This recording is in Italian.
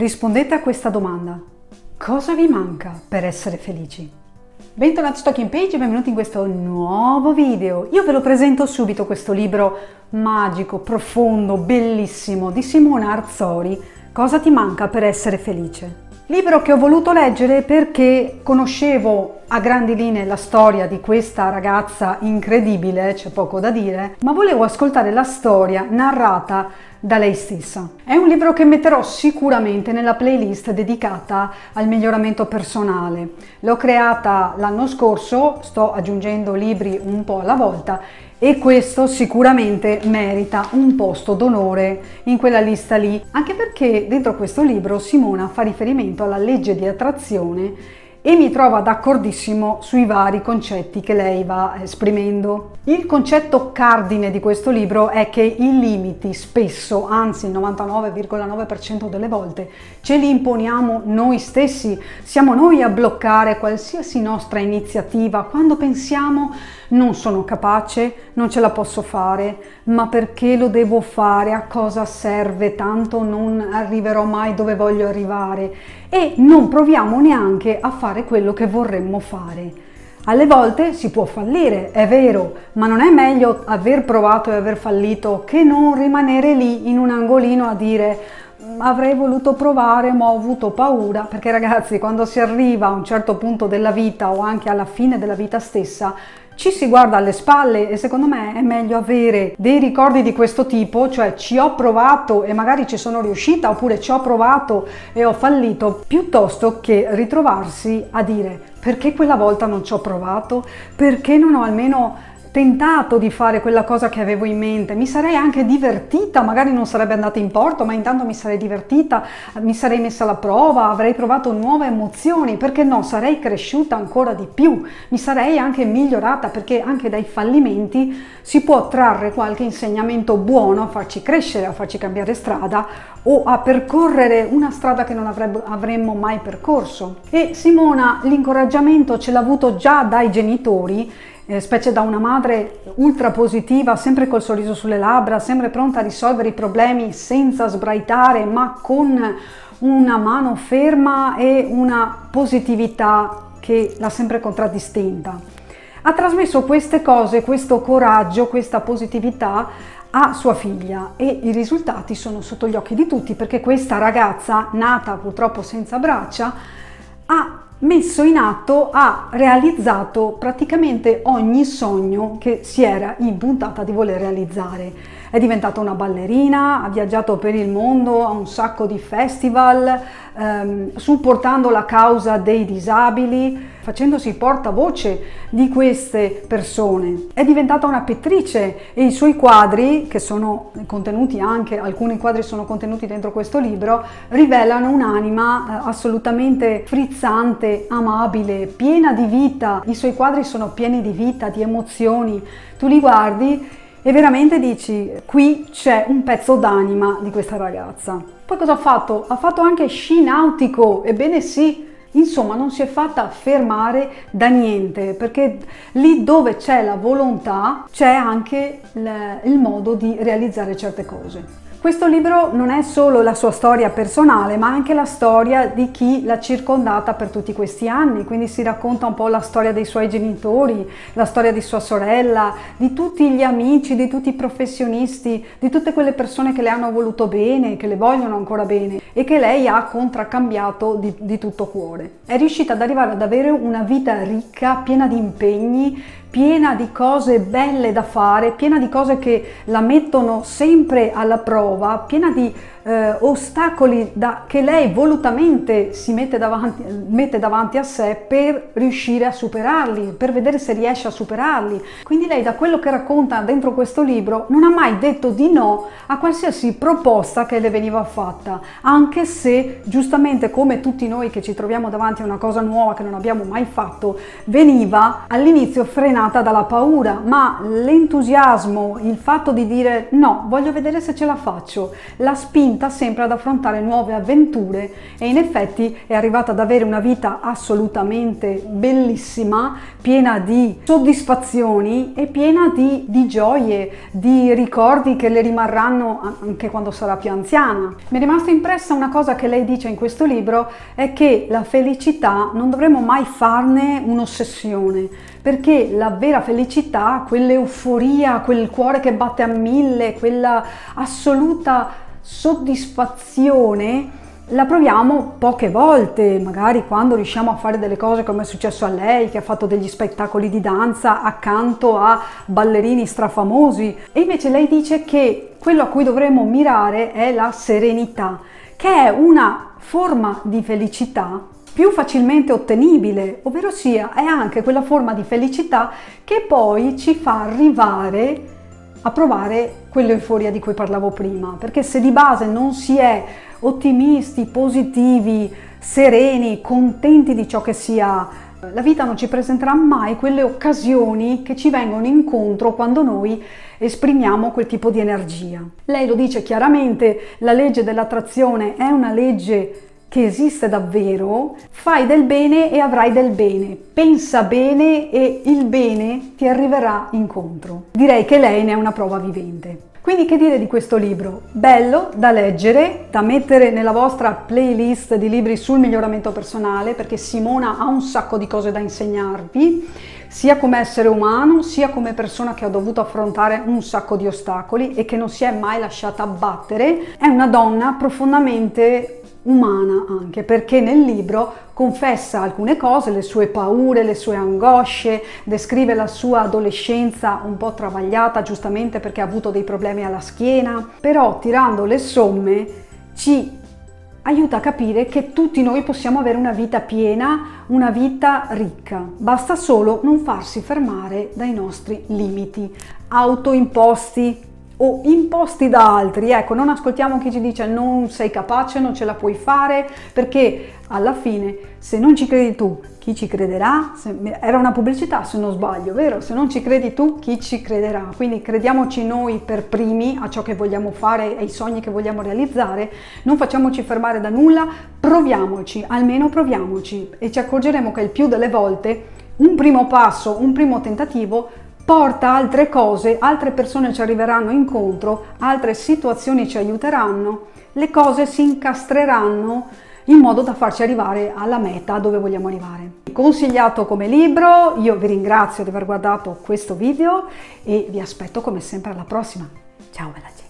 Rispondete a questa domanda. Cosa vi manca per essere felici? Bentornati su Talking Page e benvenuti in questo nuovo video. Io ve lo presento subito questo libro magico, profondo, bellissimo di Simona Arzori, Cosa ti manca per essere felice? Libro che ho voluto leggere perché conoscevo a grandi linee la storia di questa ragazza incredibile, c'è poco da dire, ma volevo ascoltare la storia narrata da lei stessa. È un libro che metterò sicuramente nella playlist dedicata al miglioramento personale. L'ho creata l'anno scorso, sto aggiungendo libri un po' alla volta e questo sicuramente merita un posto d'onore in quella lista lì, anche perché dentro questo libro Simona fa riferimento alla legge di attrazione e mi trova d'accordissimo sui vari concetti che lei va esprimendo. Il concetto cardine di questo libro è che i limiti spesso, anzi il 99,9% delle volte, ce li imponiamo noi stessi, siamo noi a bloccare qualsiasi nostra iniziativa. Quando pensiamo non sono capace, non ce la posso fare, ma perché lo devo fare, a cosa serve, tanto non arriverò mai dove voglio arrivare e non proviamo neanche a fare quello che vorremmo fare. Alle volte si può fallire, è vero, ma non è meglio aver provato e aver fallito che non rimanere lì in un angolino a dire avrei voluto provare ma ho avuto paura, perché ragazzi quando si arriva a un certo punto della vita o anche alla fine della vita stessa ci si guarda alle spalle e secondo me è meglio avere dei ricordi di questo tipo, cioè ci ho provato e magari ci sono riuscita oppure ci ho provato e ho fallito, piuttosto che ritrovarsi a dire perché quella volta non ci ho provato, perché non ho almeno tentato di fare quella cosa che avevo in mente, mi sarei anche divertita, magari non sarebbe andata in porto, ma intanto mi sarei divertita, mi sarei messa alla prova, avrei provato nuove emozioni, perché no, sarei cresciuta ancora di più, mi sarei anche migliorata, perché anche dai fallimenti si può trarre qualche insegnamento buono a farci crescere, a farci cambiare strada o a percorrere una strada che non avremmo mai percorso. E Simona l'incoraggiamento ce l'ha avuto già dai genitori eh, specie da una madre ultra positiva, sempre col sorriso sulle labbra, sempre pronta a risolvere i problemi senza sbraitare, ma con una mano ferma e una positività che l'ha sempre contraddistinta. Ha trasmesso queste cose, questo coraggio, questa positività a sua figlia e i risultati sono sotto gli occhi di tutti perché questa ragazza, nata purtroppo senza braccia, ha messo in atto ha realizzato praticamente ogni sogno che si era impuntata di voler realizzare. È diventata una ballerina, ha viaggiato per il mondo a un sacco di festival, ehm, supportando la causa dei disabili, facendosi portavoce di queste persone. È diventata una pittrice e i suoi quadri, che sono contenuti anche, alcuni quadri sono contenuti dentro questo libro, rivelano un'anima eh, assolutamente frizzante, amabile, piena di vita. I suoi quadri sono pieni di vita, di emozioni. Tu li guardi e veramente dici qui c'è un pezzo d'anima di questa ragazza. Poi cosa ha fatto? Ha fatto anche sci nautico, ebbene sì, insomma non si è fatta fermare da niente perché lì dove c'è la volontà c'è anche il modo di realizzare certe cose. Questo libro non è solo la sua storia personale, ma anche la storia di chi l'ha circondata per tutti questi anni, quindi si racconta un po' la storia dei suoi genitori, la storia di sua sorella, di tutti gli amici, di tutti i professionisti, di tutte quelle persone che le hanno voluto bene, che le vogliono ancora bene e che lei ha contraccambiato di, di tutto cuore. È riuscita ad arrivare ad avere una vita ricca, piena di impegni, piena di cose belle da fare, piena di cose che la mettono sempre alla prova, piena di eh, ostacoli da, che lei volutamente si mette davanti, mette davanti a sé per riuscire a superarli, per vedere se riesce a superarli. Quindi lei da quello che racconta dentro questo libro non ha mai detto di no a qualsiasi proposta che le veniva fatta, anche se giustamente come tutti noi che ci troviamo davanti a una cosa nuova che non abbiamo mai fatto, veniva all'inizio frenata dalla paura, ma l'entusiasmo, il fatto di dire no, voglio vedere se ce la faccio, spinta spinta sempre ad affrontare nuove avventure e in effetti è arrivata ad avere una vita assolutamente bellissima, piena di soddisfazioni e piena di, di gioie, di ricordi che le rimarranno anche quando sarà più anziana. Mi è rimasta impressa una cosa che lei dice in questo libro, è che la felicità non dovremmo mai farne un'ossessione, perché la vera felicità, quell'euforia, quel cuore che batte a mille, quella assoluta soddisfazione, la proviamo poche volte, magari quando riusciamo a fare delle cose come è successo a lei, che ha fatto degli spettacoli di danza accanto a ballerini strafamosi. E invece lei dice che quello a cui dovremmo mirare è la serenità, che è una forma di felicità più facilmente ottenibile, ovvero sia è anche quella forma di felicità che poi ci fa arrivare a provare quell'euforia di cui parlavo prima, perché se di base non si è ottimisti, positivi, sereni, contenti di ciò che si ha, la vita non ci presenterà mai quelle occasioni che ci vengono incontro quando noi esprimiamo quel tipo di energia. Lei lo dice chiaramente, la legge dell'attrazione è una legge che esiste davvero, fai del bene e avrai del bene, pensa bene e il bene ti arriverà incontro. Direi che lei ne è una prova vivente. Quindi che dire di questo libro? Bello da leggere, da mettere nella vostra playlist di libri sul miglioramento personale, perché Simona ha un sacco di cose da insegnarvi, sia come essere umano, sia come persona che ha dovuto affrontare un sacco di ostacoli e che non si è mai lasciata abbattere. È una donna profondamente umana anche perché nel libro confessa alcune cose, le sue paure, le sue angosce, descrive la sua adolescenza un po' travagliata giustamente perché ha avuto dei problemi alla schiena, però tirando le somme ci aiuta a capire che tutti noi possiamo avere una vita piena, una vita ricca. Basta solo non farsi fermare dai nostri limiti autoimposti o imposti da altri. Ecco, non ascoltiamo chi ci dice non sei capace, non ce la puoi fare, perché alla fine se non ci credi tu, chi ci crederà? Era una pubblicità se non sbaglio, vero? Se non ci credi tu, chi ci crederà? Quindi crediamoci noi per primi a ciò che vogliamo fare, ai sogni che vogliamo realizzare, non facciamoci fermare da nulla, proviamoci, almeno proviamoci e ci accorgeremo che il più delle volte un primo passo, un primo tentativo porta altre cose, altre persone ci arriveranno incontro, altre situazioni ci aiuteranno, le cose si incastreranno in modo da farci arrivare alla meta dove vogliamo arrivare. Consigliato come libro, io vi ringrazio di aver guardato questo video e vi aspetto come sempre alla prossima. Ciao bella gente!